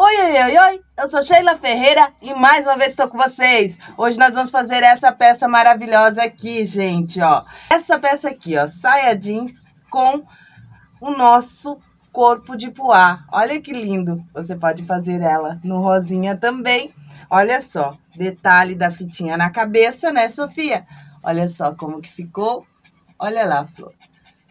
Oi, oi, oi, oi! Eu sou Sheila Ferreira e mais uma vez estou com vocês. Hoje nós vamos fazer essa peça maravilhosa aqui, gente, ó. Essa peça aqui, ó, saia jeans com o nosso corpo de poá. Olha que lindo! Você pode fazer ela no rosinha também. Olha só, detalhe da fitinha na cabeça, né, Sofia? Olha só como que ficou. Olha lá, Flor.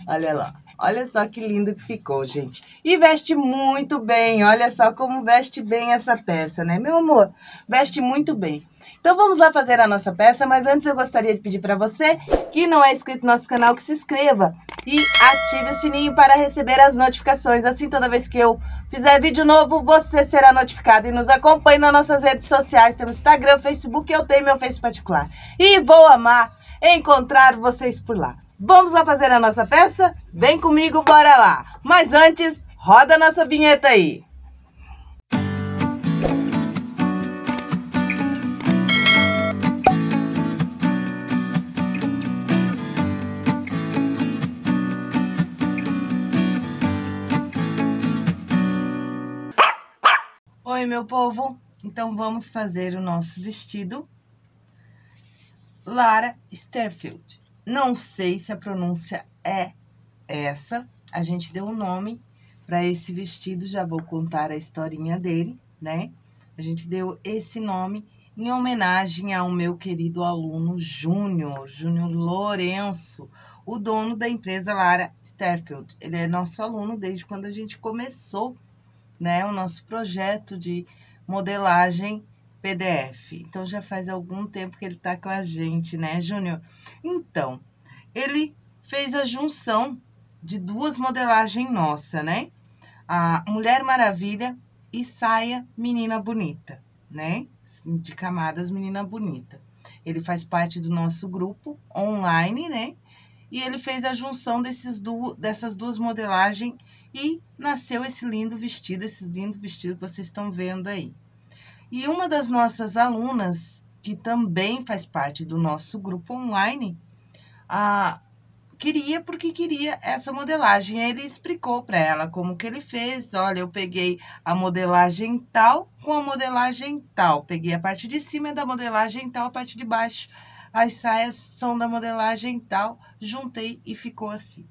Olha lá. Olha só que lindo que ficou, gente. E veste muito bem. Olha só como veste bem essa peça, né, meu amor? Veste muito bem. Então vamos lá fazer a nossa peça, mas antes eu gostaria de pedir para você que não é inscrito no nosso canal que se inscreva e ative o sininho para receber as notificações. Assim, toda vez que eu fizer vídeo novo, você será notificado. E nos acompanhe nas nossas redes sociais. Temos Instagram, Facebook, eu tenho meu Face particular. E vou amar encontrar vocês por lá. Vamos lá fazer a nossa peça? Vem comigo, bora lá! Mas antes, roda a nossa vinheta aí! Oi, meu povo! Então, vamos fazer o nosso vestido Lara Sterfield. Não sei se a pronúncia é essa. A gente deu um nome para esse vestido, já vou contar a historinha dele, né? A gente deu esse nome em homenagem ao meu querido aluno Júnior, Júnior Lourenço, o dono da empresa Lara Sterfield. Ele é nosso aluno desde quando a gente começou, né, o nosso projeto de modelagem PDF. Então, já faz algum tempo que ele está com a gente, né, Júnior? Então, ele fez a junção de duas modelagens nossa, né? A Mulher Maravilha e Saia Menina Bonita, né? De camadas Menina Bonita. Ele faz parte do nosso grupo online, né? E ele fez a junção desses du dessas duas modelagens e nasceu esse lindo vestido, esse lindo vestido que vocês estão vendo aí. E uma das nossas alunas, que também faz parte do nosso grupo online, a, queria porque queria essa modelagem. Ele explicou para ela como que ele fez. Olha, eu peguei a modelagem tal com a modelagem tal. Peguei a parte de cima da modelagem tal, a parte de baixo. As saias são da modelagem tal, juntei e ficou assim.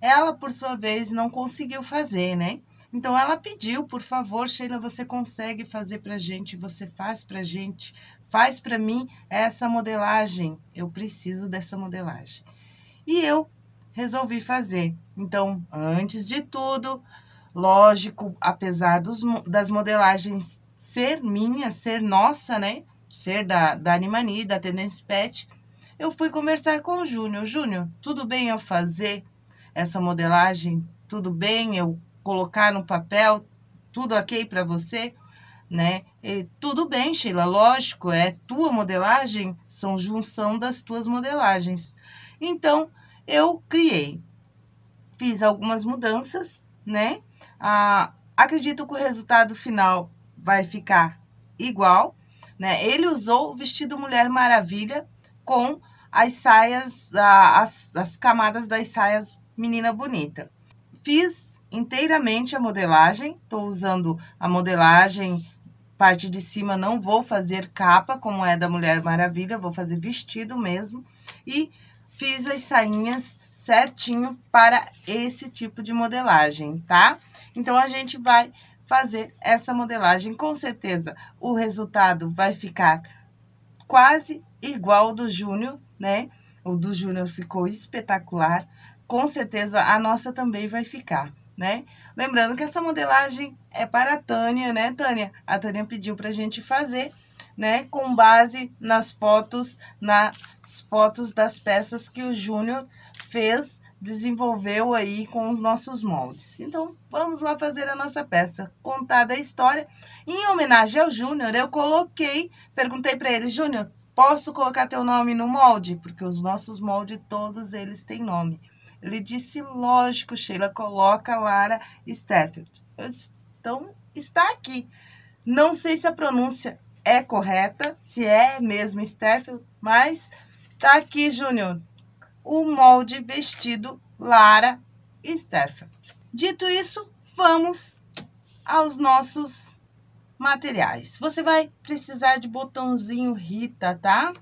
Ela, por sua vez, não conseguiu fazer, né? Então, ela pediu, por favor, Sheila, você consegue fazer para gente, você faz para gente, faz para mim essa modelagem. Eu preciso dessa modelagem. E eu resolvi fazer. Então, antes de tudo, lógico, apesar dos, das modelagens ser minha, ser nossa, né? Ser da, da Animani, da Tendência Pet, eu fui conversar com o Júnior. Júnior, tudo bem eu fazer essa modelagem? Tudo bem eu colocar no papel, tudo ok para você, né? E, tudo bem, Sheila, lógico, é tua modelagem, são junção das tuas modelagens. Então, eu criei, fiz algumas mudanças, né? Ah, acredito que o resultado final vai ficar igual, né? Ele usou o vestido Mulher Maravilha com as saias, as, as camadas das saias Menina Bonita. Fiz inteiramente a modelagem. Estou usando a modelagem, parte de cima não vou fazer capa, como é da Mulher Maravilha, vou fazer vestido mesmo. E fiz as sainhas certinho para esse tipo de modelagem, tá? Então, a gente vai fazer essa modelagem. Com certeza, o resultado vai ficar quase igual ao do Júnior, né? O do Júnior ficou espetacular. Com certeza, a nossa também vai ficar né? Lembrando que essa modelagem é para a Tânia, né, Tânia? A Tânia pediu para a gente fazer, né, com base nas fotos, nas fotos das peças que o Júnior fez, desenvolveu aí com os nossos moldes. Então, vamos lá fazer a nossa peça, contada a história. Em homenagem ao Júnior, eu coloquei, perguntei para ele, Júnior, posso colocar teu nome no molde? Porque os nossos moldes, todos eles têm nome. Ele disse, lógico, Sheila, coloca Lara Sterfield. Então, está aqui. Não sei se a pronúncia é correta, se é mesmo Sterfield, mas tá aqui, Júnior. O molde vestido Lara Sterfield. Dito isso, vamos aos nossos materiais. Você vai precisar de botãozinho Rita, tá?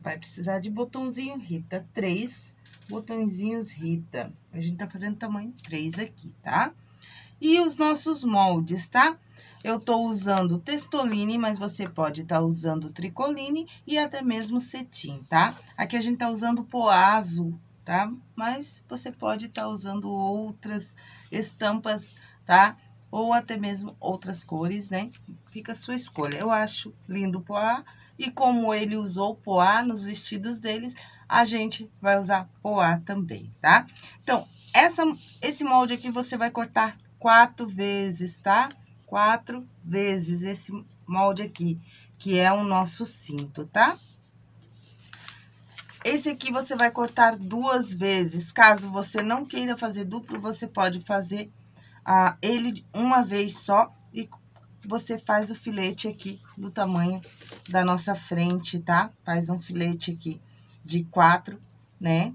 Vai precisar de botãozinho Rita, três botõezinhos Rita. A gente tá fazendo tamanho três aqui, tá? E os nossos moldes, tá? Eu tô usando testoline, mas você pode estar tá usando tricoline e até mesmo cetim, tá? Aqui a gente tá usando poá azul, tá? Mas você pode estar tá usando outras estampas, tá? Ou até mesmo outras cores, né? Fica a sua escolha. Eu acho lindo o poá, e como ele usou poá nos vestidos deles, a gente vai usar poá também, tá? Então, essa, esse molde aqui você vai cortar quatro vezes, tá? Quatro vezes esse molde aqui, que é o nosso cinto, tá? Esse aqui você vai cortar duas vezes. Caso você não queira fazer duplo, você pode fazer ah, ele uma vez só e você faz o filete aqui do tamanho da nossa frente, tá? Faz um filete aqui de quatro, né?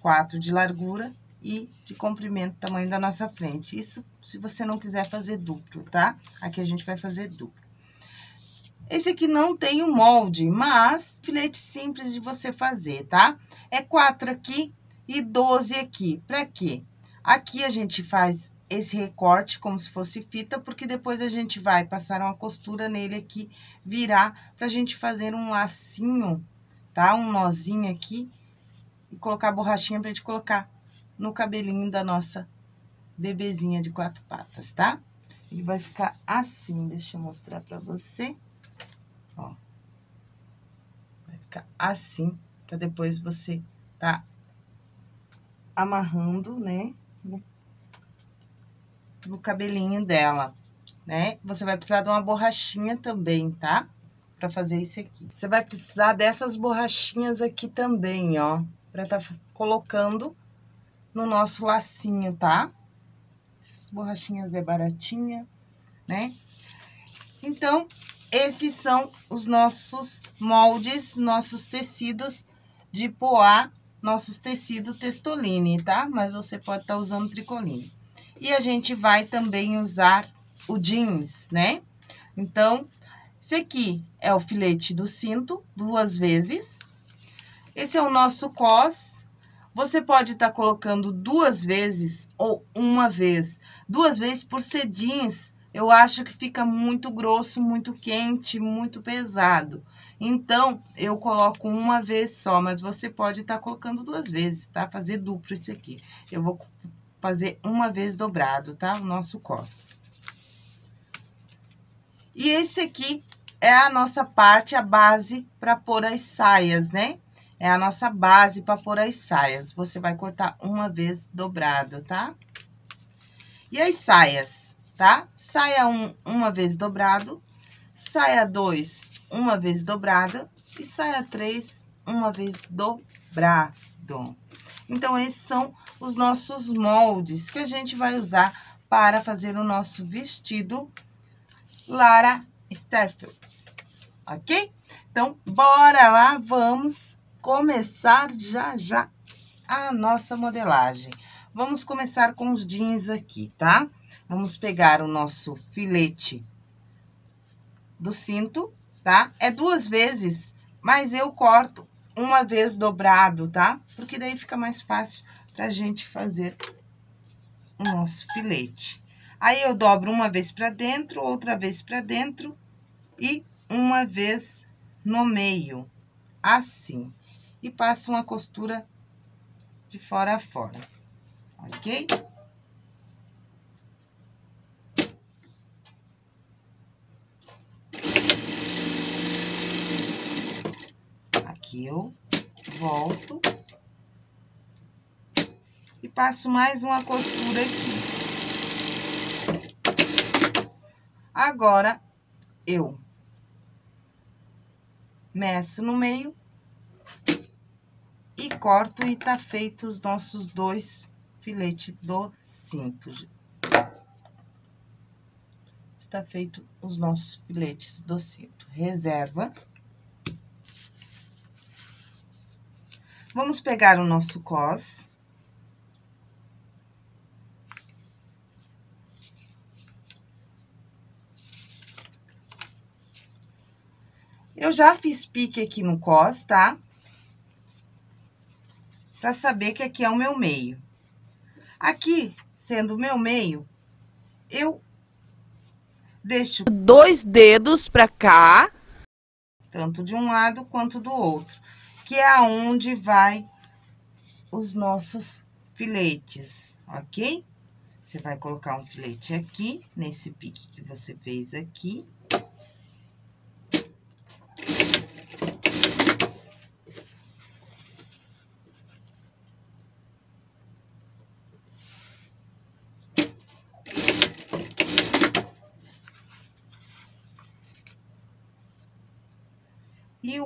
Quatro de largura e de comprimento, tamanho da nossa frente. Isso se você não quiser fazer duplo, tá? Aqui a gente vai fazer duplo. Esse aqui não tem o molde, mas filete simples de você fazer, tá? É quatro aqui e doze aqui. Pra quê? Aqui a gente faz esse recorte como se fosse fita, porque depois a gente vai passar uma costura nele aqui, virar pra gente fazer um lacinho, tá? Um nozinho aqui e colocar a borrachinha pra gente colocar no cabelinho da nossa bebezinha de quatro patas, tá? Ele vai ficar assim, deixa eu mostrar pra você. Ó. Vai ficar assim, pra depois você tá amarrando, né? No, cabelinho dela, né? Você vai precisar de uma borrachinha também, tá? Pra fazer isso aqui. Você vai precisar dessas borrachinhas aqui também, ó. Pra tá colocando no nosso lacinho, tá? Essas borrachinhas é baratinha, né? Então, esses são os nossos moldes, nossos tecidos de poá, nossos tecidos testoline, tá? Mas você pode estar tá usando tricoline. E a gente vai também usar o jeans, né? Então, esse aqui é o filete do cinto, duas vezes. Esse é o nosso cos. Você pode estar tá colocando duas vezes ou uma vez. Duas vezes por ser jeans, eu acho que fica muito grosso, muito quente, muito pesado. Então, eu coloco uma vez só, mas você pode estar tá colocando duas vezes, tá? Fazer duplo esse aqui. Eu vou fazer uma vez dobrado, tá? O nosso cos. E esse aqui é a nossa parte, a base para pôr as saias, né? É a nossa base para pôr as saias. Você vai cortar uma vez dobrado, tá? E as saias? tá? Saia um, uma vez dobrado, saia dois, uma vez dobrada, e saia três, uma vez dobrado. Então, esses são os nossos moldes que a gente vai usar para fazer o nosso vestido Lara Sterfield, ok? Então, bora lá, vamos começar já já a nossa modelagem. Vamos começar com os jeans aqui, tá? Vamos pegar o nosso filete do cinto, tá? É duas vezes, mas eu corto uma vez dobrado, tá? Porque daí fica mais fácil pra gente fazer o nosso filete. Aí, eu dobro uma vez pra dentro, outra vez pra dentro e uma vez no meio, assim. E passo uma costura de fora a fora, ok? aqui, eu volto e passo mais uma costura aqui. Agora, eu meço no meio e corto e tá feito os nossos dois filetes do cinto. Está feito os nossos filetes do cinto. Reserva. Vamos pegar o nosso cos. Eu já fiz pique aqui no cos, tá? Pra saber que aqui é o meu meio. Aqui, sendo o meu meio, eu deixo dois dedos pra cá. Tanto de um lado quanto do outro. Que é aonde vai os nossos filetes, ok? Você vai colocar um filete aqui, nesse pique que você fez aqui.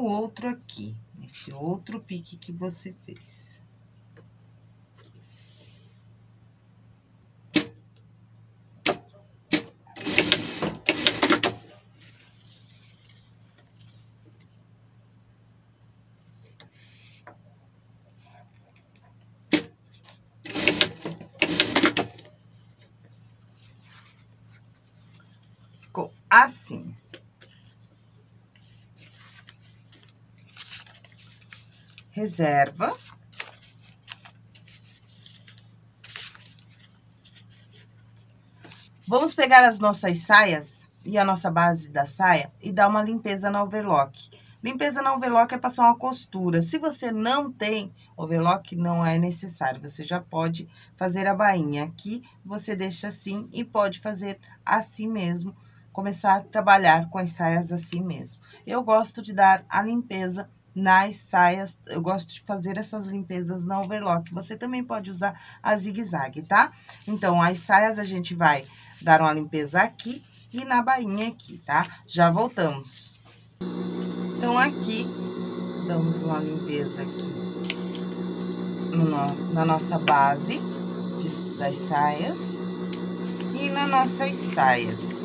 Outro aqui, nesse outro pique que você fez. assim. Reserva. Vamos pegar as nossas saias e a nossa base da saia e dar uma limpeza na overlock. Limpeza na overlock é passar uma costura. Se você não tem overlock, não é necessário. Você já pode fazer a bainha aqui, você deixa assim e pode fazer assim mesmo começar a trabalhar com as saias assim mesmo. Eu gosto de dar a limpeza nas saias, eu gosto de fazer essas limpezas na overlock. Você também pode usar a zigue-zague, tá? Então, as saias a gente vai dar uma limpeza aqui e na bainha aqui, tá? Já voltamos. Então, aqui, damos uma limpeza aqui na nossa base das saias e nas nossas saias.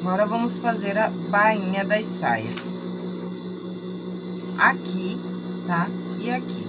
Agora, vamos fazer a bainha das saias. Aqui, tá? E aqui.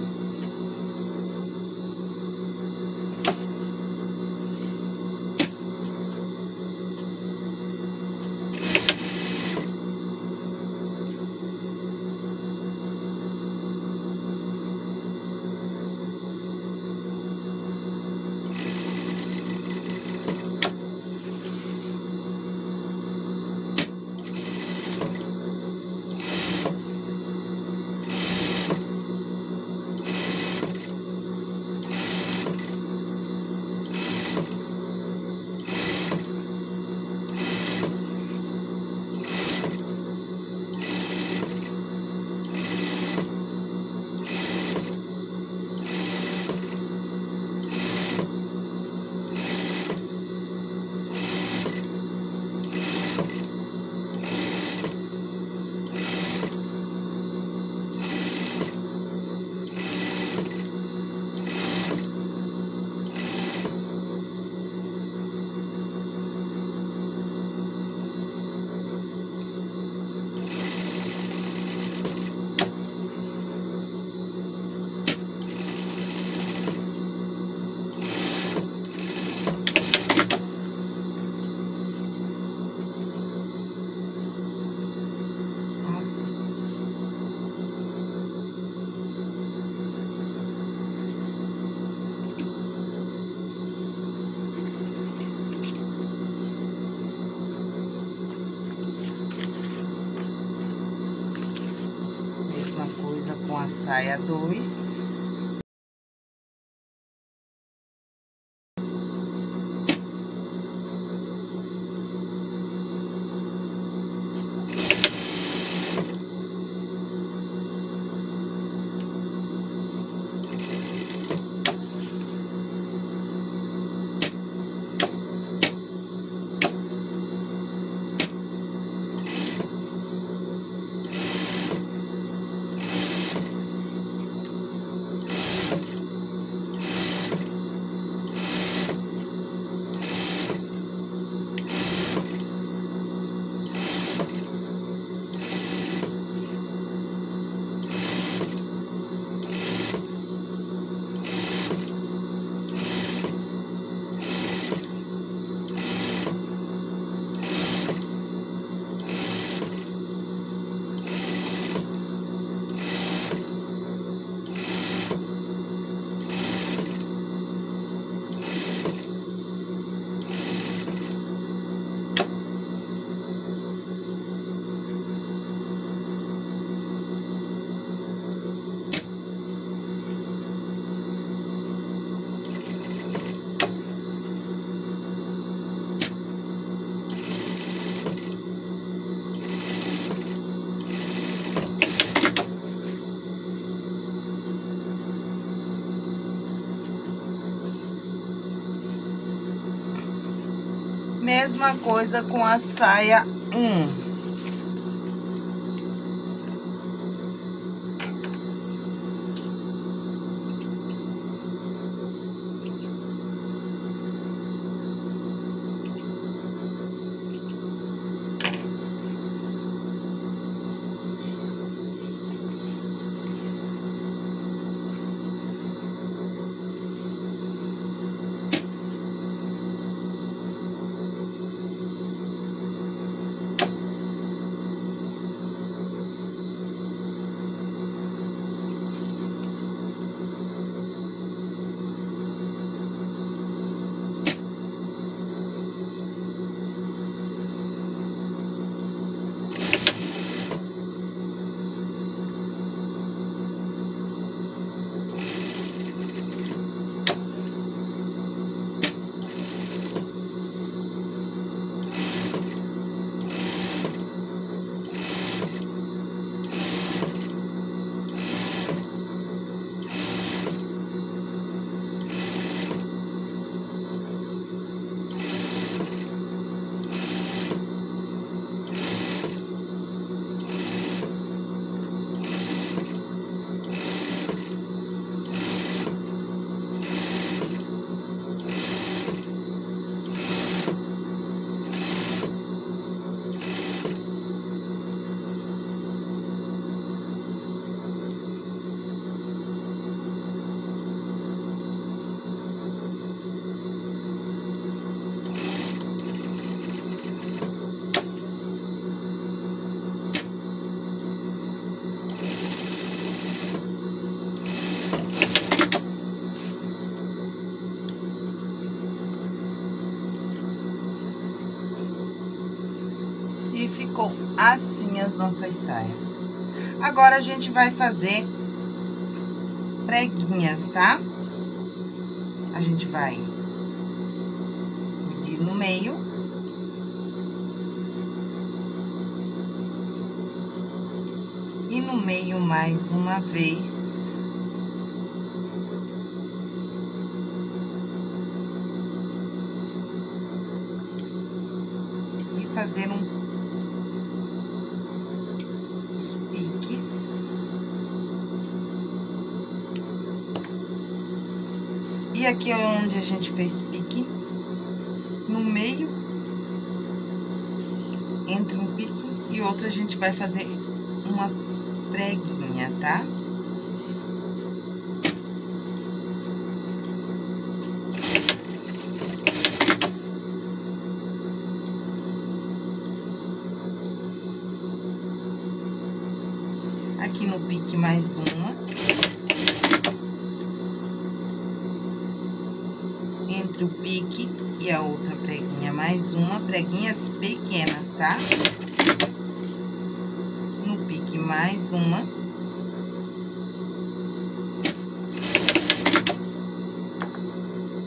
Saia dois Mesma coisa com a saia Agora, a gente vai fazer preguinhas, tá? A gente vai medir no meio. E no meio mais uma vez. Fazer um os piques. E aqui é onde a gente fez pique, no meio, entre um pique e outro, a gente vai fazer uma preguinha, tá? Aqui no pique mais uma. Entre o pique e a outra preguinha mais uma, preguinhas pequenas, tá? No pique mais uma.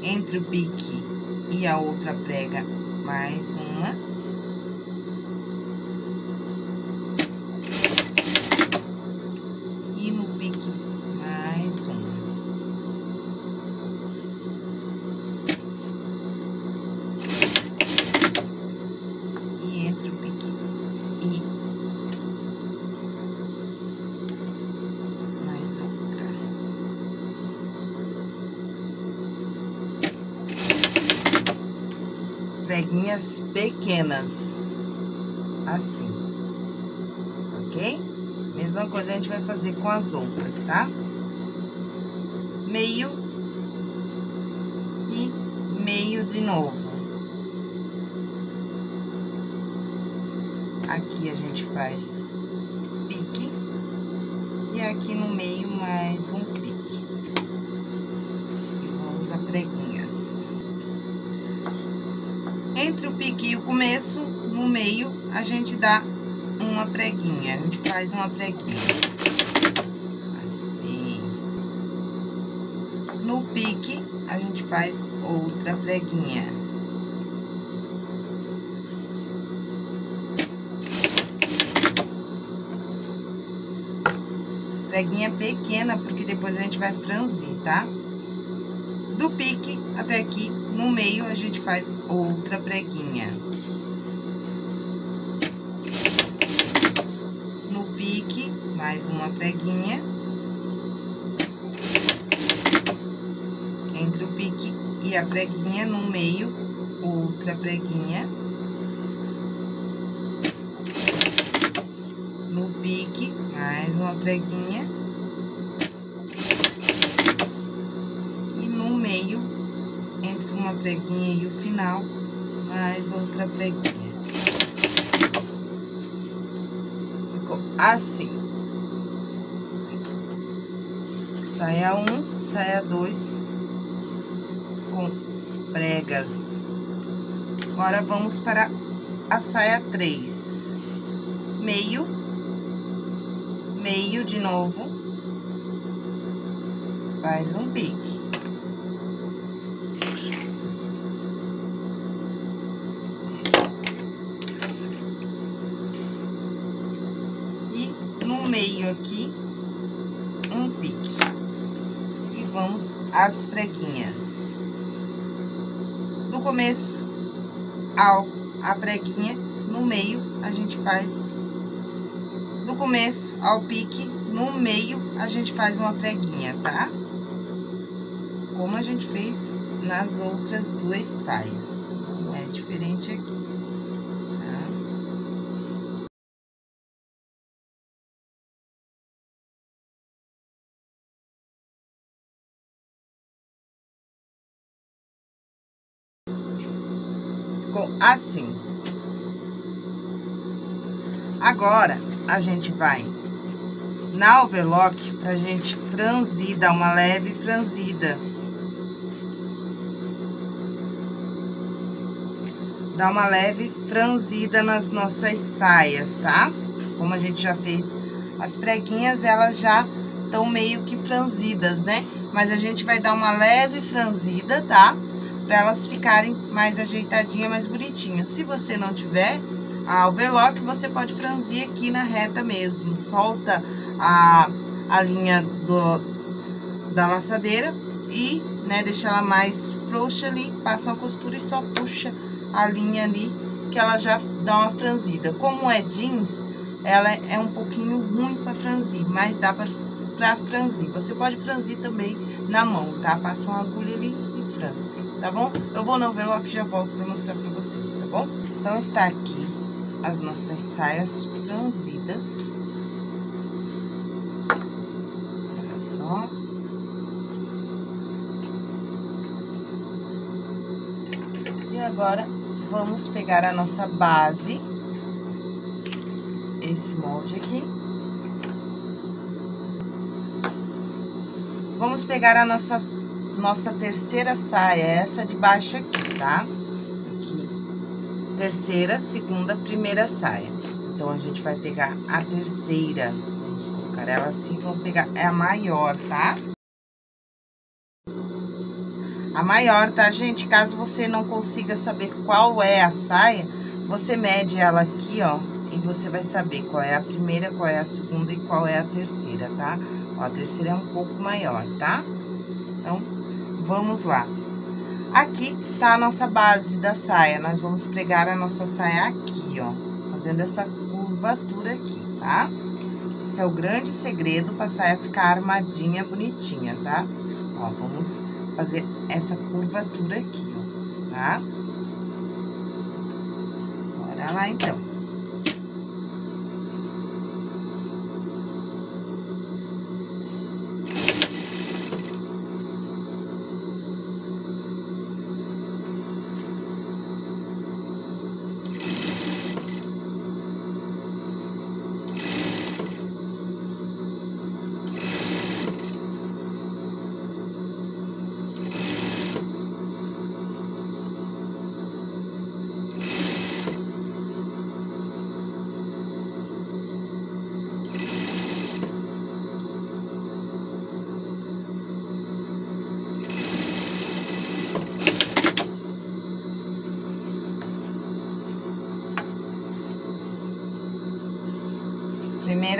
Entre o pique e a outra prega mais uma. E no pique mais uma. E entre o pique e mais outra. Pequenas, assim, ok? Mesma coisa a gente vai fazer com as outras, tá? Meio e meio de novo. Aqui a gente faz pique e aqui no meio mais um pique. E vamos a preguinhas. Pique o começo, no meio, a gente dá uma preguinha. A gente faz uma preguinha. Assim. No pique, a gente faz outra preguinha. Preguinha pequena, porque depois a gente vai franzir, tá? Do pique até aqui, no meio a gente faz outra preguinha. No pique, mais uma preguinha. Entre o pique e a preguinha, no meio, outra preguinha. No pique, mais uma preguinha. E no meio, entre uma preguinha e o final, mais outra preguinha. Ficou assim. Saia um, saia dois, com pregas. Vamos para a saia três. Meio, meio de novo, faz um pique. E no meio aqui, um pique. E vamos às preguinhas. Do começo ao a preguinha, no meio a gente faz do começo ao pique, no meio a gente faz uma preguinha, tá? Como a gente fez nas outras duas saias. É diferente aqui, tá? Ficou assim. Agora, a gente vai na overlock pra gente franzir, dar uma leve franzida. Dar uma leve franzida nas nossas saias, tá? Como a gente já fez as preguinhas, elas já estão meio que franzidas, né? Mas a gente vai dar uma leve franzida, tá? Pra elas ficarem mais ajeitadinhas, mais bonitinhas. Se você não tiver, a overlock, você pode franzir aqui na reta mesmo. Solta a, a linha do, da laçadeira e, né, deixa ela mais frouxa ali, passa uma costura e só puxa a linha ali, que ela já dá uma franzida. Como é jeans, ela é um pouquinho ruim para franzir, mas dá para franzir. Você pode franzir também na mão, tá? Passa uma agulha ali e franze, tá bom? Eu vou no overlock e já volto para mostrar para vocês, tá bom? Então, está aqui as nossas saias franzidas. Olha só. E agora, vamos pegar a nossa base, esse molde aqui. Vamos pegar a nossa, nossa terceira saia, essa de baixo aqui, tá? Terceira, segunda, primeira saia. Então, a gente vai pegar a terceira, vamos colocar ela assim, vamos pegar, é a maior, tá? A maior, tá, gente? Caso você não consiga saber qual é a saia, você mede ela aqui, ó, e você vai saber qual é a primeira, qual é a segunda e qual é a terceira, tá? Ó, a terceira é um pouco maior, tá? Então, vamos lá. Aqui tá a nossa base da saia. Nós vamos pregar a nossa saia aqui, ó. Fazendo essa curvatura aqui, tá? Esse é o grande segredo pra saia ficar armadinha, bonitinha, tá? Ó, vamos fazer essa curvatura aqui, ó, tá? Bora lá, então.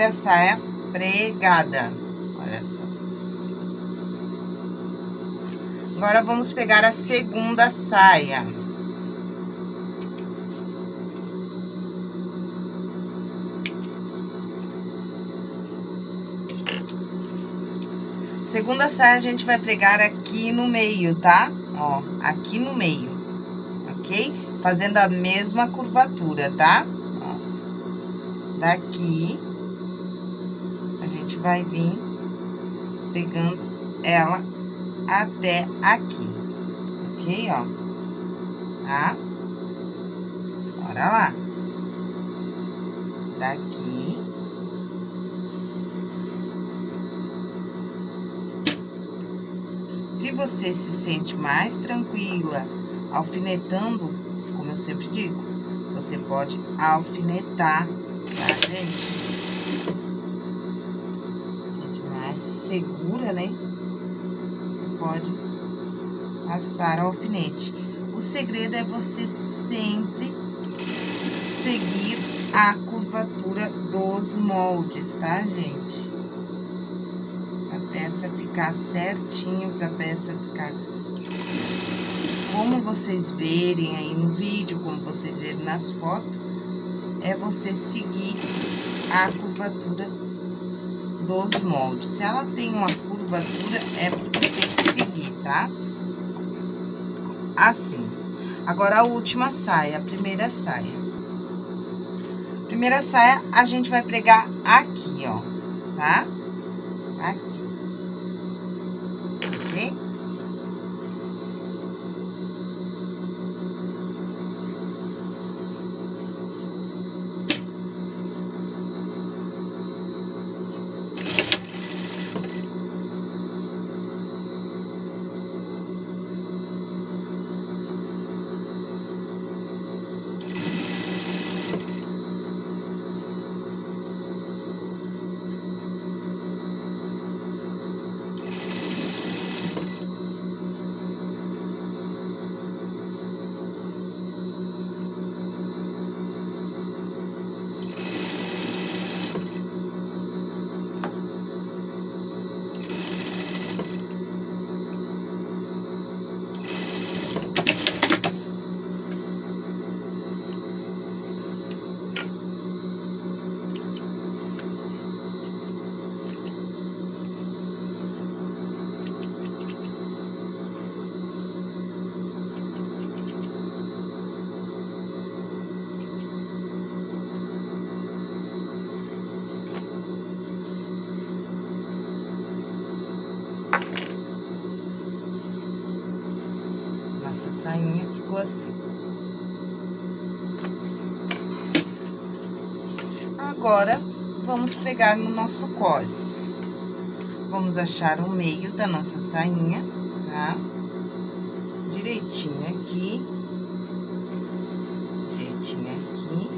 Primeira saia pregada. Olha só. Agora, vamos pegar a segunda saia. Segunda saia, a gente vai pregar aqui no meio, tá? Ó, aqui no meio, ok? Fazendo a mesma curvatura, tá? Ó, daqui, vai vir pegando ela até aqui, ok? Ó, tá? Bora lá. Daqui Se você se sente mais tranquila alfinetando, como eu sempre digo, você pode alfinetar, tá, gente? Segura, né? Você pode passar o alfinete. O segredo é você sempre seguir a curvatura dos moldes, tá, gente? peça ficar certinho, pra peça ficar como vocês verem aí no vídeo, como vocês verem nas fotos, é você seguir a curvatura dos moldes. Se ela tem uma curvatura, é porque tem que seguir, tá? Assim. Agora, a última saia, a primeira saia. Primeira saia, a gente vai pregar aqui, ó, tá? Aqui. sainha ficou assim. Agora, pegar no nosso cos. Vamos achar o meio da nossa sainha, tá? Direitinho aqui. Direitinho aqui.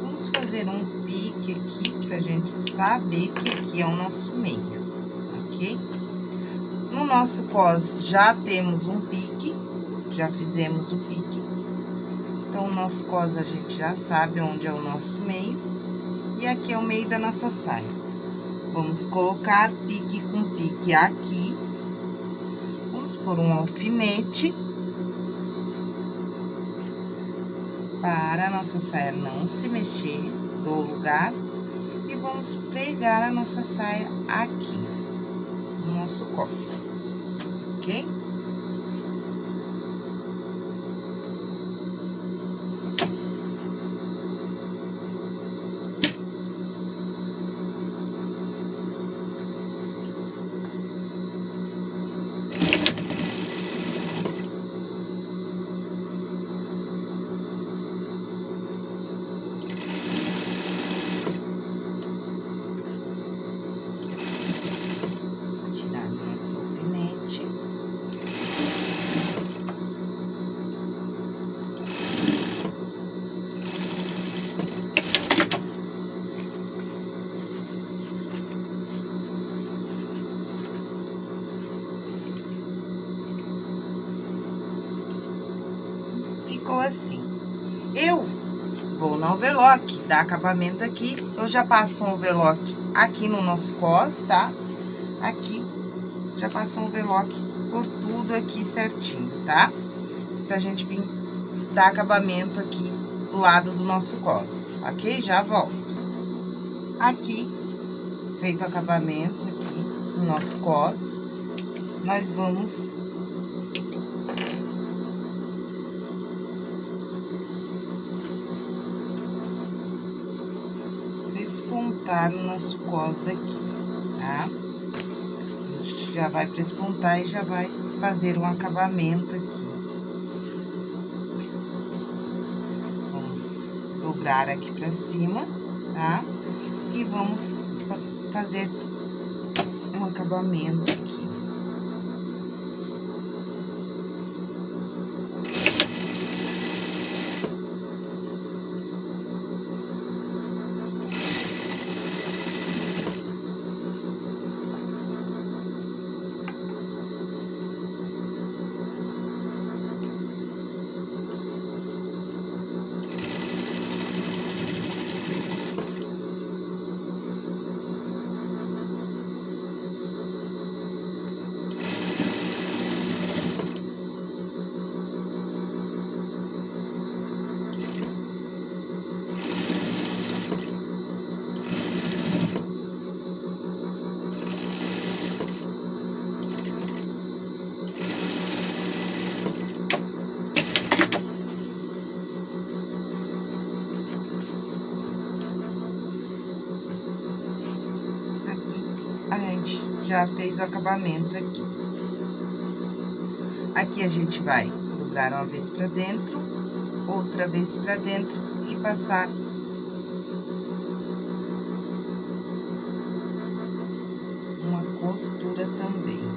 Vamos fazer um pique aqui pra gente saber que aqui é o nosso meio, ok? No nosso cos já temos um pique, já fizemos o pique. Nosso cos a gente já sabe onde é o nosso meio. E aqui é o meio da nossa saia. Vamos colocar pique com pique aqui. Vamos pôr um alfinete. Para a nossa saia não se mexer do lugar. E vamos pregar a nossa saia aqui no nosso cos ok? ficou assim. Eu vou no overlock, dar acabamento aqui. Eu já passo um overlock aqui no nosso cos, tá? aqui, já passa um overlock por tudo aqui certinho, tá? Pra gente vir dar acabamento aqui do lado do nosso cos, ok? Já volto. Aqui, feito o acabamento aqui no nosso cos, nós vamos despontar o nosso cos aqui, tá? A gente já vai prespontar e já vai fazer um acabamento aqui. Vamos dobrar aqui pra cima, tá? E vamos fazer um acabamento aqui. Já fez o acabamento aqui. Aqui a gente vai dobrar uma vez pra dentro, outra vez pra dentro e passar uma costura também.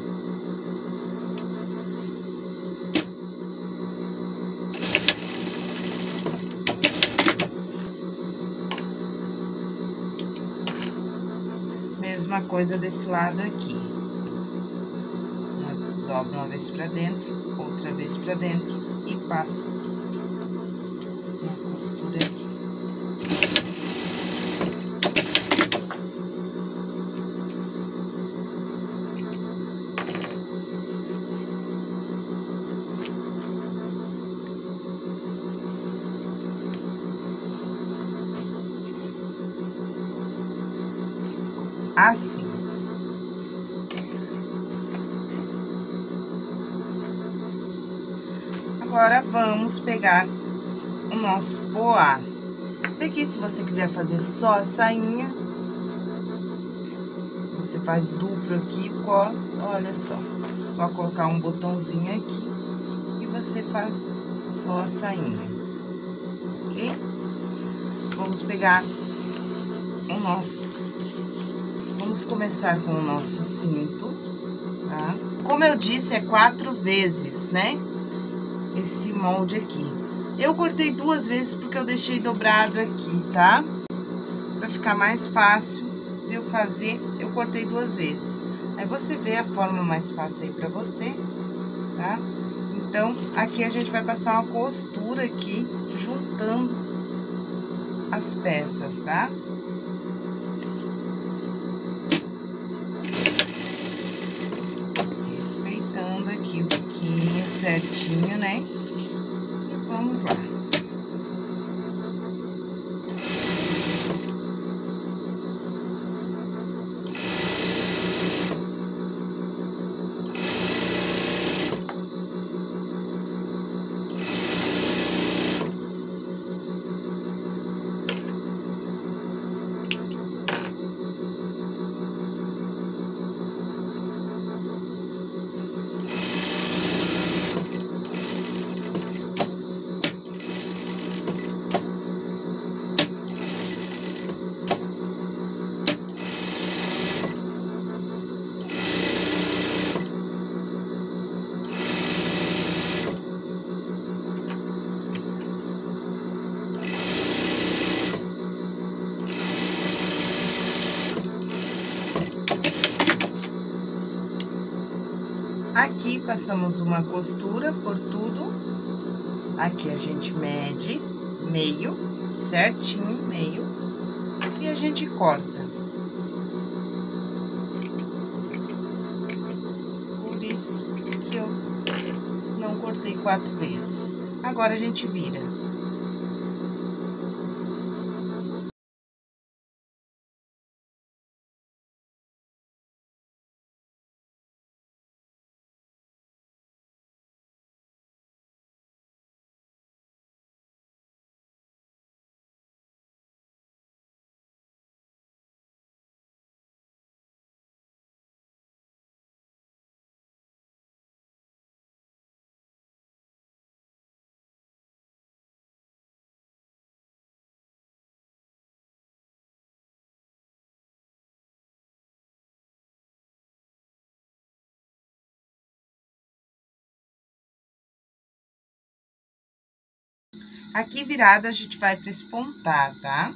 Mesma coisa desse lado aqui. Dobra uma vez pra dentro, outra vez pra dentro e passa costura aqui. Assim. Agora, vamos pegar o nosso poá. Esse aqui, se você quiser fazer só a sainha, você faz duplo aqui, cos, olha só. Só colocar um botãozinho aqui e você faz só a sainha, ok? Vamos pegar o nosso Vamos começar com o nosso cinto, tá? Como eu disse, é quatro vezes, né? Esse molde aqui. Eu cortei duas vezes porque eu deixei dobrado aqui, tá? Pra ficar mais fácil de eu fazer, eu cortei duas vezes. Aí, você vê a forma mais fácil aí pra você, tá? Então, aqui a gente vai passar uma costura aqui, juntando as peças, tá? Tá? Certinho, né? passamos uma costura por tudo. Aqui a gente mede meio, certinho, meio, e a gente corta. Por isso que eu não cortei quatro vezes. Agora a gente vira. Aqui virada, a gente vai prespontar, tá?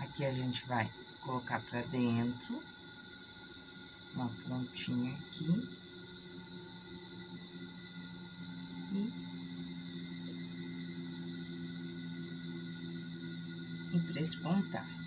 Aqui a gente vai colocar pra dentro, uma pontinha aqui. E, e prespontar. uma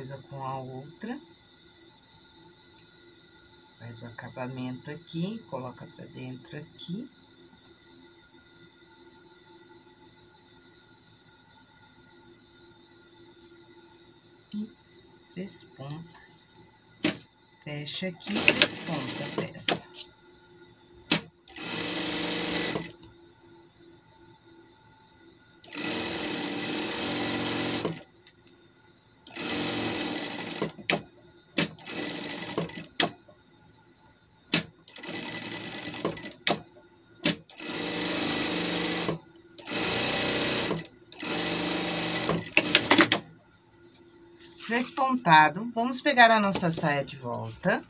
coisa com a outra. Faz o acabamento aqui, coloca pra dentro aqui. E desponta. Fecha aqui desponta a Vamos pegar a nossa saia de volta.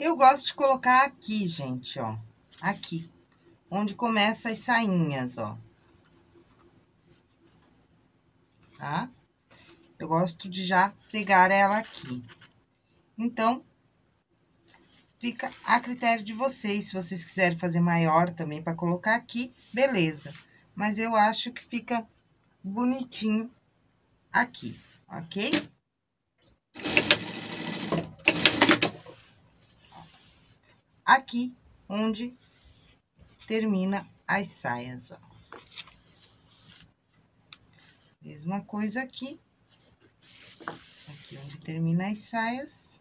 Eu gosto de colocar aqui, gente, ó. Aqui. Onde começa as sainhas, ó. Tá? Eu gosto de já pegar ela aqui. Então, fica a critério de vocês. Se vocês quiserem fazer maior também para colocar aqui, beleza. Mas eu acho que fica bonitinho aqui, ok? Aqui onde termina as saias, ó. Mesma coisa aqui. Aqui onde termina as saias.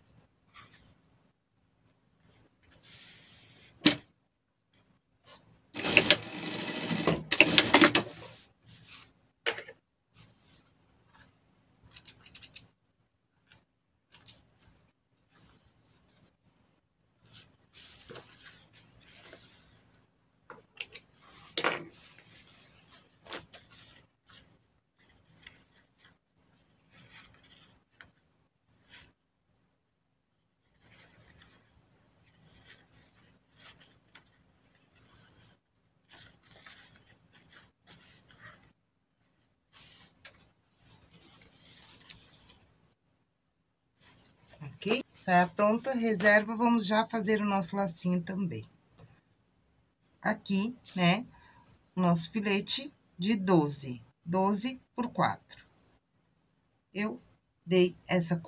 Saia pronta, reserva, vamos já fazer o nosso lacinho também. Aqui, né, o nosso filete de 12, 12 por 4. Eu dei essa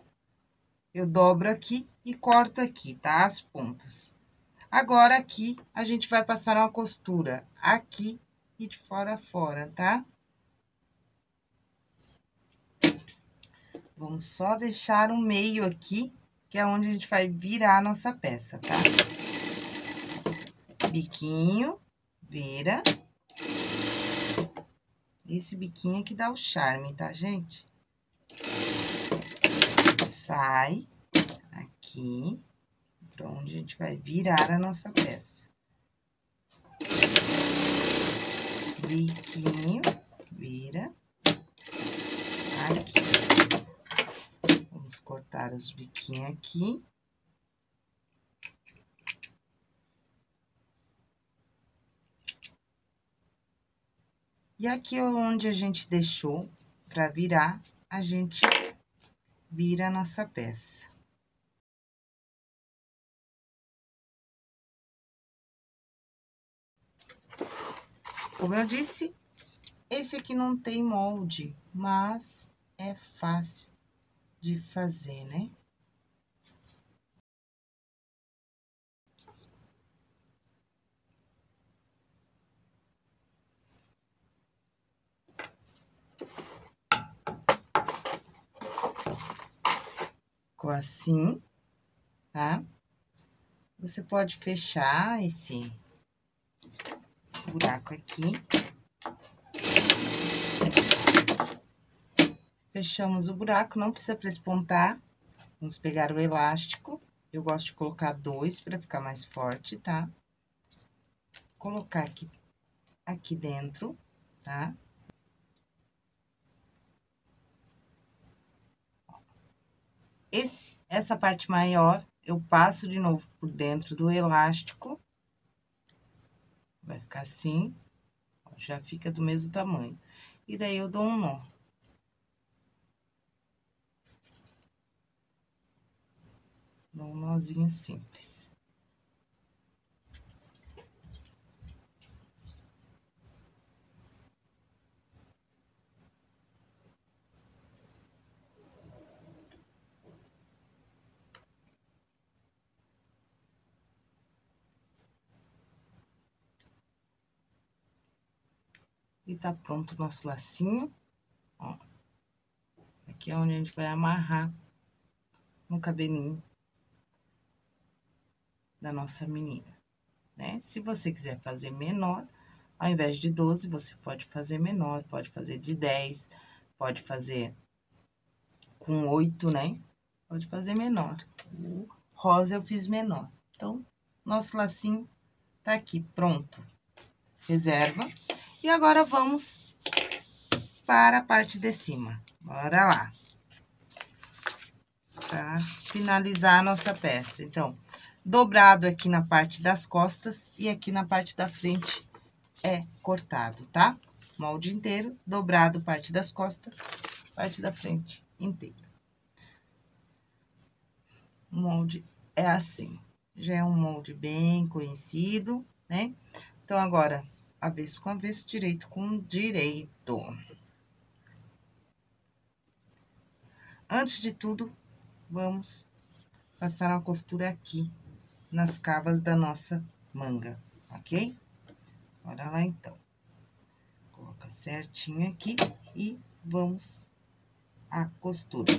eu dobro aqui e corto aqui, tá? As pontas. Agora, aqui, a gente vai passar uma costura aqui e de fora a fora, tá? Vamos só deixar um meio aqui, que é onde a gente vai virar a nossa peça, tá? Biquinho, vira. Esse biquinho é que dá o charme, tá, gente? Sai aqui, pra onde a gente vai virar a nossa peça. Biquinho, vira. Aqui. Vamos cortar os biquinhos aqui. E aqui onde a gente deixou para virar, a gente vira a nossa peça. Como eu disse, esse aqui não tem molde, mas é fácil de fazer, né? Ficou assim, tá? Você pode fechar esse, esse buraco aqui. Fechamos o buraco, não precisa prespontar. Vamos pegar o elástico. Eu gosto de colocar dois para ficar mais forte, tá? Colocar aqui, aqui dentro, tá? Esse, essa parte maior, eu passo de novo por dentro do elástico. Vai ficar assim, já fica do mesmo tamanho. E daí, eu dou um nó. Um nozinho simples. E tá pronto o nosso lacinho, ó. Aqui é onde a gente vai amarrar no cabelinho da nossa menina, né? Se você quiser fazer menor, ao invés de 12, você pode fazer menor, pode fazer de 10, pode fazer com 8, né? Pode fazer menor. O rosa eu fiz menor. Então, nosso lacinho tá aqui, pronto. Reserva. E agora, vamos para a parte de cima. Bora lá. Para finalizar a nossa peça. Então, dobrado aqui na parte das costas e aqui na parte da frente é cortado, tá? Molde inteiro, dobrado parte das costas, parte da frente inteiro. O molde é assim, já é um molde bem conhecido, né? Então, agora, avesso com avesso, direito com direito. Antes de tudo, vamos passar uma costura aqui nas cavas da nossa manga, ok? Bora lá, então. Coloca certinho aqui e vamos a costura.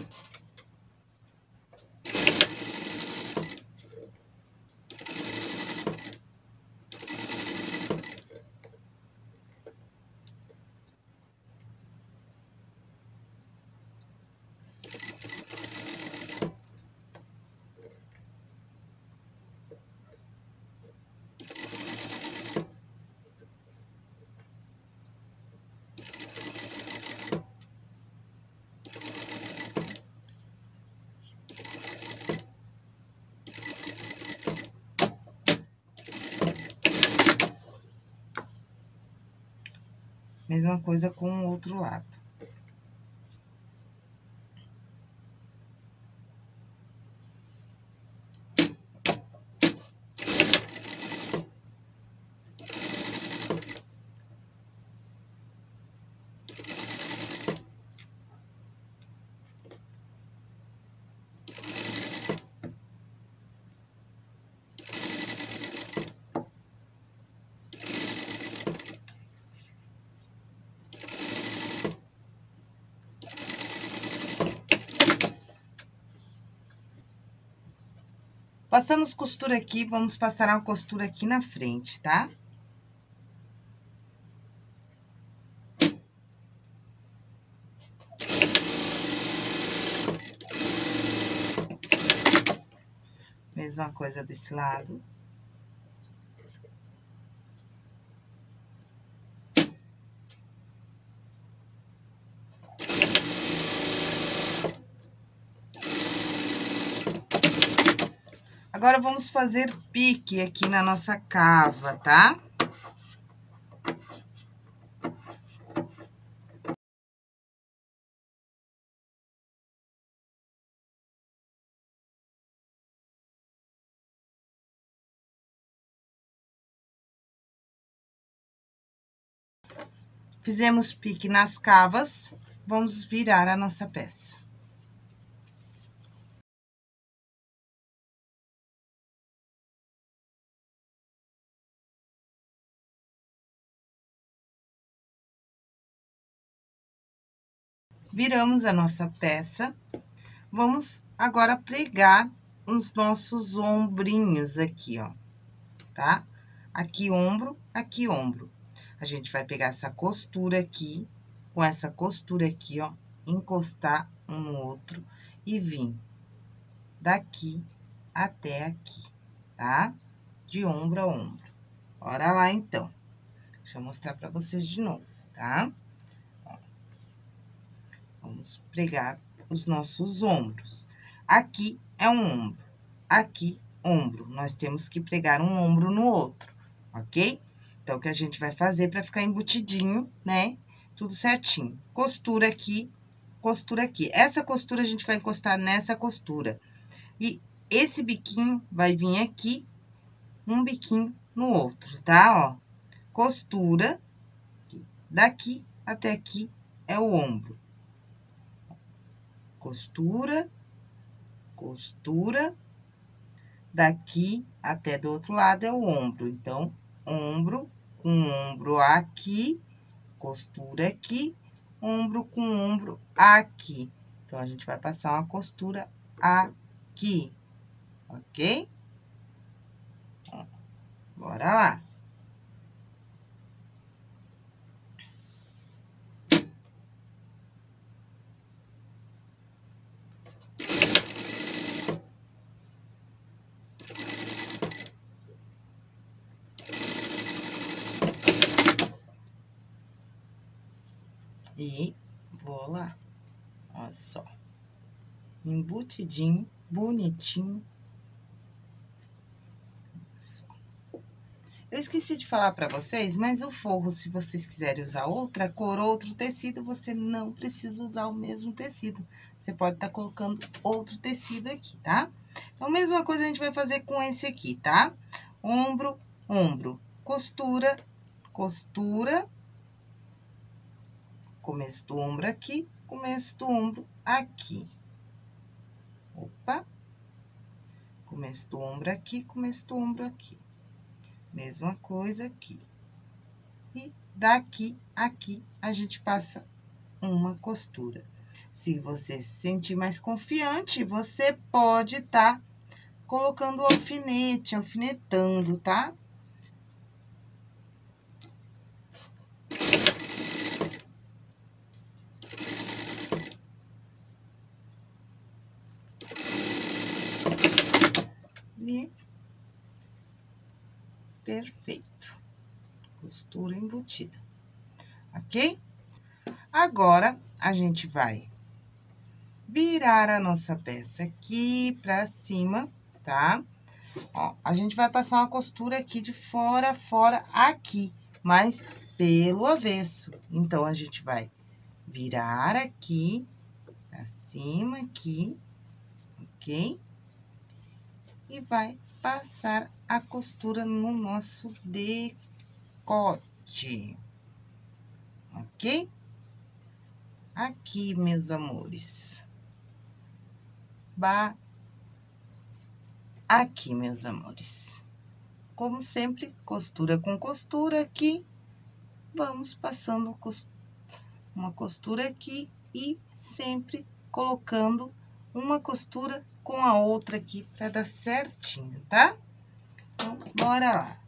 Mesma coisa com o outro lado. Passamos costura aqui, vamos passar uma costura aqui na frente, tá? Mesma coisa desse lado. Agora, vamos fazer pique aqui na nossa cava, tá? Fizemos pique nas cavas, vamos virar a nossa peça. Viramos a nossa peça. Vamos agora pregar os nossos ombrinhos aqui, ó, tá? Aqui ombro, aqui ombro. A gente vai pegar essa costura aqui, com essa costura aqui, ó, encostar um no outro e vir daqui até aqui, tá? De ombro a ombro. Bora lá, então. Deixa eu mostrar pra vocês de novo, tá? Vamos pregar os nossos ombros. Aqui é um ombro, aqui, ombro. Nós temos que pregar um ombro no outro, ok? Então, o que a gente vai fazer para ficar embutidinho, né? Tudo certinho. Costura aqui, costura aqui. Essa costura a gente vai encostar nessa costura. E esse biquinho vai vir aqui, um biquinho no outro, tá? Ó, costura, daqui até aqui é o ombro costura, costura, daqui até do outro lado é o ombro. Então, ombro com ombro aqui, costura aqui, ombro com ombro aqui. Então, a gente vai passar uma costura aqui, ok? Bora lá. E vou lá. Olha só. Embutidinho, bonitinho. Eu esqueci de falar para vocês, mas o forro, se vocês quiserem usar outra cor, outro tecido, você não precisa usar o mesmo tecido. Você pode estar tá colocando outro tecido aqui, tá? Então, a mesma coisa a gente vai fazer com esse aqui, tá? Ombro, ombro, costura, costura, começo do ombro aqui, começo do ombro aqui. Opa! Começo do ombro aqui, começo do ombro aqui. Mesma coisa aqui. E daqui, aqui, a gente passa uma costura. Se você se sentir mais confiante, você pode tá colocando alfinete, alfinetando, tá? Perfeito. Costura embutida, ok? Agora, a gente vai virar a nossa peça aqui pra cima, tá? Ó, a gente vai passar uma costura aqui de fora fora aqui, mas pelo avesso. Então, a gente vai virar aqui, pra cima aqui, ok? E vai passar a costura no nosso decote, ok? Aqui, meus amores. Ba... Aqui, meus amores. Como sempre, costura com costura aqui, vamos passando uma costura aqui e sempre colocando uma costura com a outra aqui para dar certinho, tá? Então, bora lá.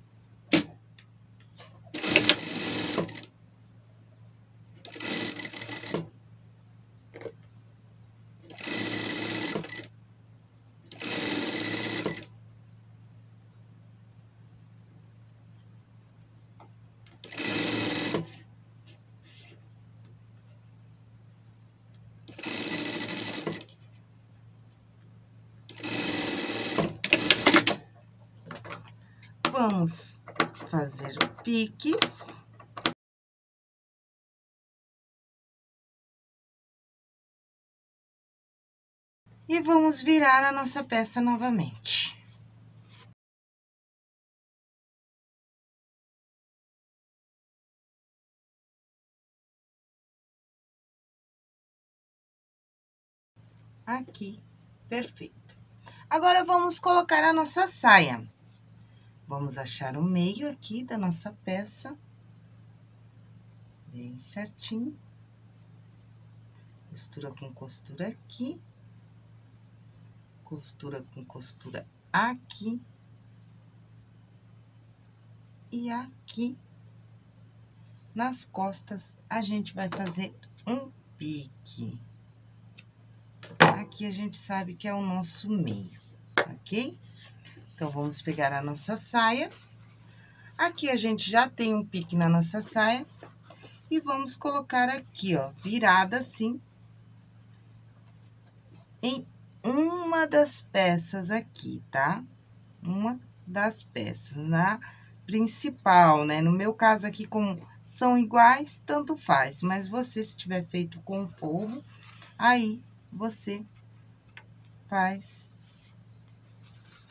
Vamos piques. E vamos virar a nossa peça novamente. Aqui, perfeito. Agora, vamos colocar a nossa saia. Vamos achar o meio aqui da nossa peça. Bem certinho. Costura com costura aqui. Costura com costura aqui. E aqui. Nas costas, a gente vai fazer um pique. Aqui a gente sabe que é o nosso meio, ok? Então, vamos pegar a nossa saia. Aqui, a gente já tem um pique na nossa saia. E vamos colocar aqui, ó, virada assim. Em uma das peças aqui, tá? Uma das peças, na principal, né? No meu caso aqui, como são iguais, tanto faz. Mas você, se tiver feito com forro, aí você faz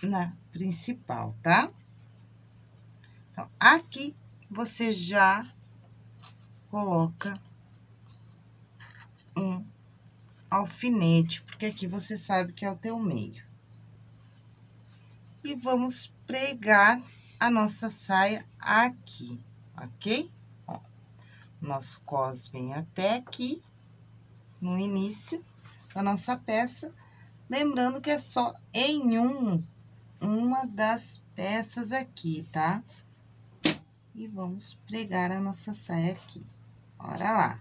na principal, tá? Então, aqui você já coloca um alfinete, porque aqui você sabe que é o teu meio. E vamos pregar a nossa saia aqui, ok? Ó, nosso cos vem até aqui, no início da nossa peça. Lembrando que é só em um uma das peças aqui, tá? E vamos pregar a nossa saia aqui. Bora lá.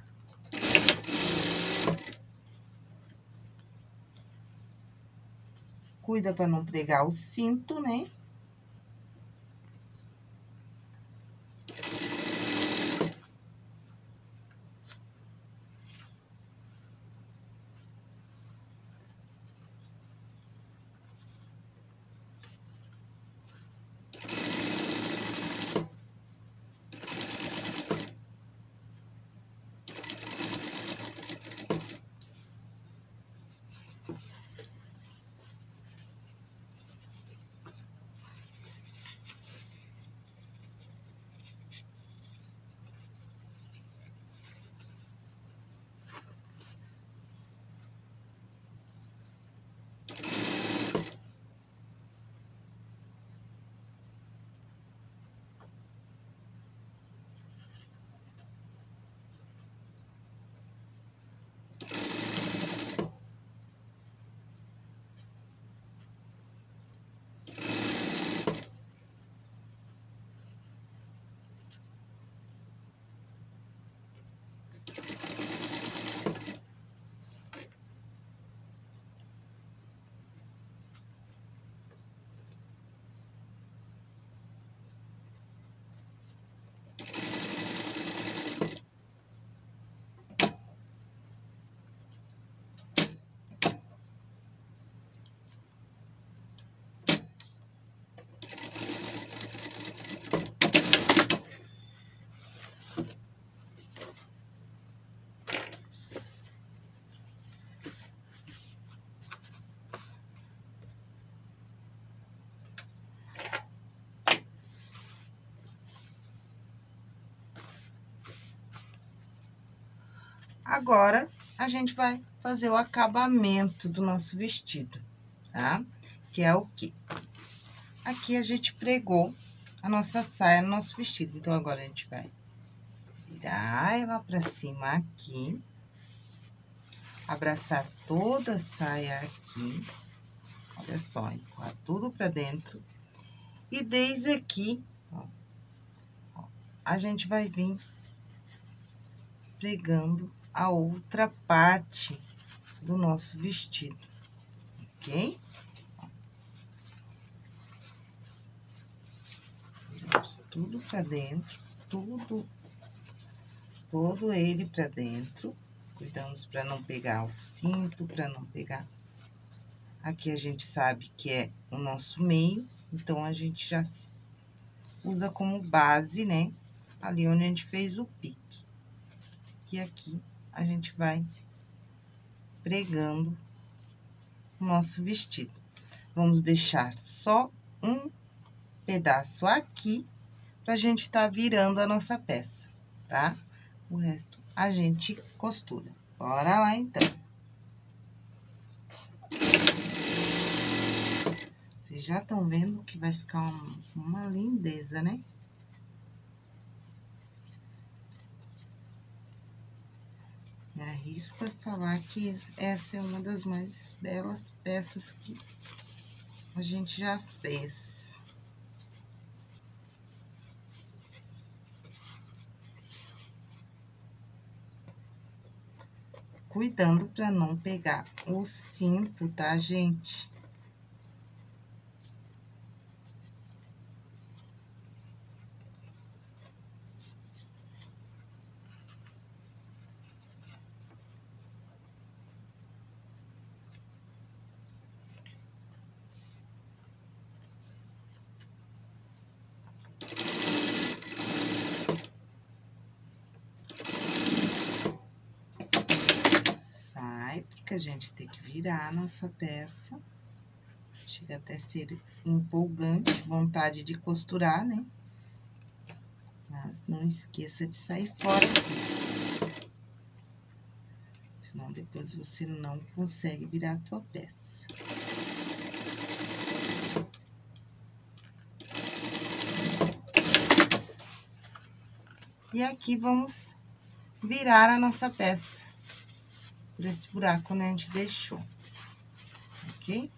Cuida para não pregar o cinto, né? Agora, a gente vai fazer o acabamento do nosso vestido, tá? Que é o quê? Aqui a gente pregou a nossa saia no nosso vestido. Então, agora a gente vai virar ela pra cima aqui. abraçar toda a saia aqui. Olha só, empurrar tudo pra dentro. E desde aqui, ó, ó, a gente vai vir pregando a outra parte do nosso vestido, ok? Vamos tudo pra dentro, tudo, todo ele pra dentro. Cuidamos para não pegar o cinto, para não pegar. Aqui a gente sabe que é o nosso meio, então a gente já usa como base, né? Ali onde a gente fez o pique. E aqui a gente vai pregando o nosso vestido. Vamos deixar só um pedaço aqui pra gente tá virando a nossa peça, tá? O resto a gente costura. Bora lá, então. Vocês já estão vendo que vai ficar uma, uma lindeza, né? Me arrisco a falar que essa é uma das mais belas peças que a gente já fez. cuidando para não pegar o cinto, tá, gente? que a gente tem que virar a nossa peça. Chega até a ser empolgante, vontade de costurar, né? Mas não esqueça de sair fora. Senão depois você não consegue virar a tua peça. E aqui vamos virar a nossa peça por esse buraco onde a gente deixou, ok?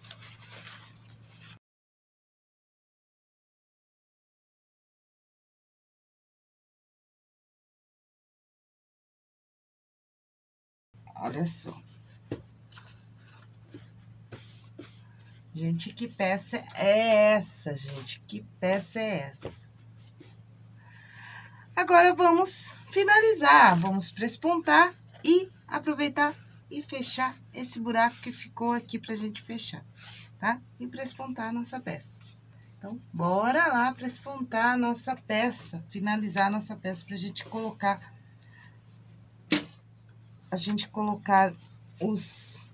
Olha só. Gente, que peça é essa, gente? Que peça é essa? Agora, vamos finalizar. Vamos prespontar e aproveitar e fechar esse buraco que ficou aqui pra gente fechar, tá? E prespontar a nossa peça. Então, bora lá prespontar a nossa peça, finalizar a nossa peça pra gente colocar... A gente colocar os,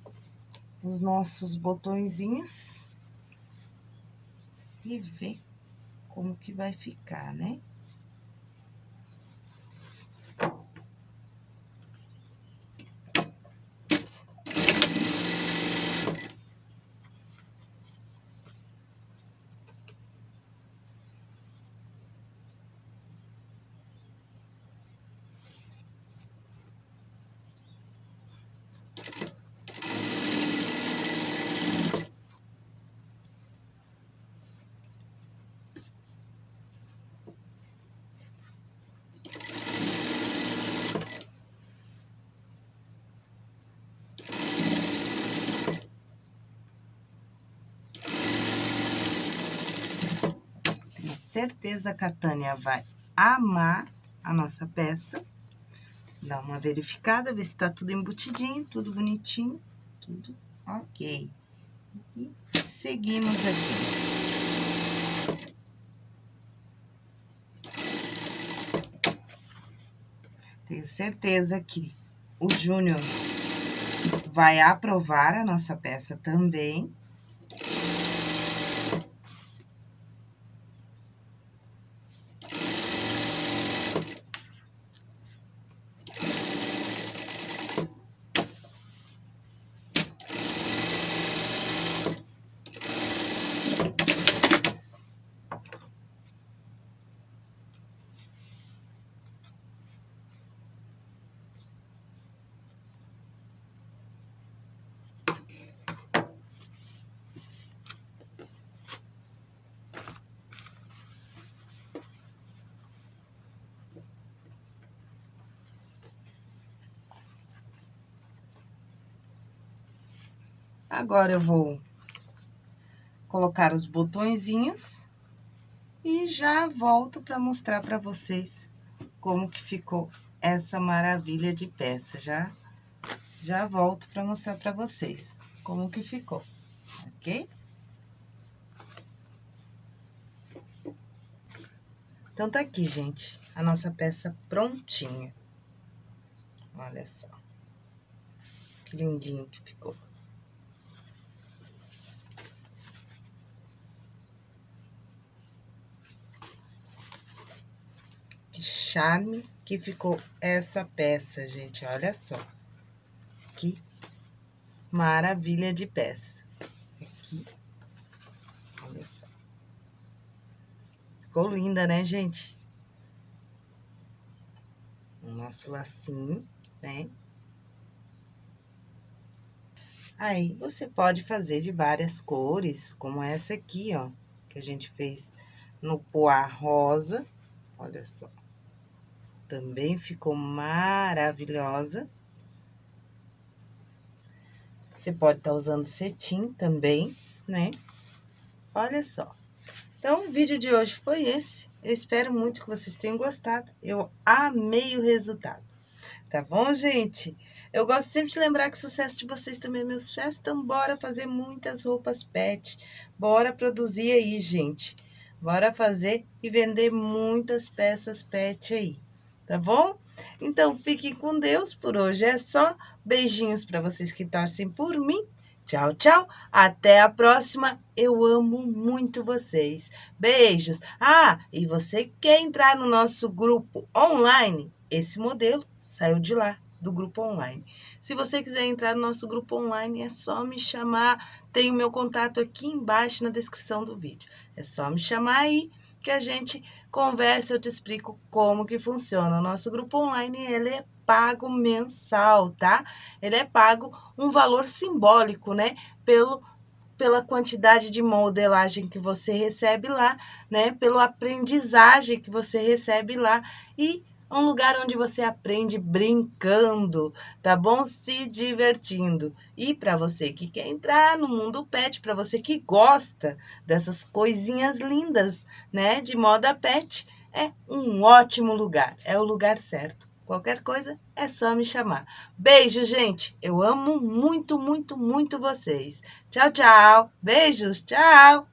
os nossos botõezinhos e ver como que vai ficar, né? Certeza que a Tânia vai amar a nossa peça. Dá uma verificada, ver se tá tudo embutidinho, tudo bonitinho, tudo ok. E seguimos aqui. Tenho certeza que o Júnior vai aprovar a nossa peça também. Agora eu vou colocar os botõezinhos e já volto para mostrar para vocês como que ficou essa maravilha de peça. Já, já volto para mostrar para vocês como que ficou, ok? Então, tá aqui, gente, a nossa peça prontinha. Olha só. Que lindinho que ficou. Que charme que ficou essa peça, gente. Olha só. Que maravilha de peça. Aqui. Olha só. Ficou linda, né, gente? O nosso lacinho, né? Aí, você pode fazer de várias cores, como essa aqui, ó, que a gente fez no poá rosa. Olha só. Também ficou maravilhosa. Você pode estar tá usando cetim também, né? Olha só. Então, o vídeo de hoje foi esse. Eu espero muito que vocês tenham gostado. Eu amei o resultado. Tá bom, gente? Eu gosto sempre de lembrar que o sucesso de vocês também é meu sucesso. Então, bora fazer muitas roupas pet. Bora produzir aí, gente. Bora fazer e vender muitas peças pet aí. Tá bom? Então, fiquem com Deus. Por hoje é só. Beijinhos para vocês que torcem por mim. Tchau, tchau. Até a próxima. Eu amo muito vocês. Beijos. Ah, e você quer entrar no nosso grupo online? Esse modelo saiu de lá do grupo online. Se você quiser entrar no nosso grupo online, é só me chamar. Tem o meu contato aqui embaixo na descrição do vídeo. É só me chamar aí que a gente conversa, eu te explico como que funciona. O nosso grupo online, ele é pago mensal, tá? Ele é pago um valor simbólico, né? Pelo pela quantidade de modelagem que você recebe lá, né? Pela aprendizagem que você recebe lá e um lugar onde você aprende brincando, tá bom? Se divertindo. E para você que quer entrar no mundo pet, para você que gosta dessas coisinhas lindas, né, de moda pet, é um ótimo lugar, é o lugar certo. Qualquer coisa é só me chamar. Beijo, gente. Eu amo muito, muito, muito vocês. Tchau, tchau. Beijos. Tchau.